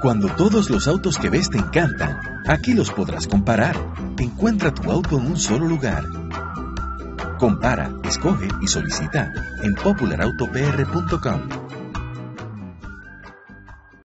Cuando todos los autos que ves te encantan, aquí los podrás comparar. Encuentra tu auto en un solo lugar. Compara, escoge y solicita en popularautopr.com.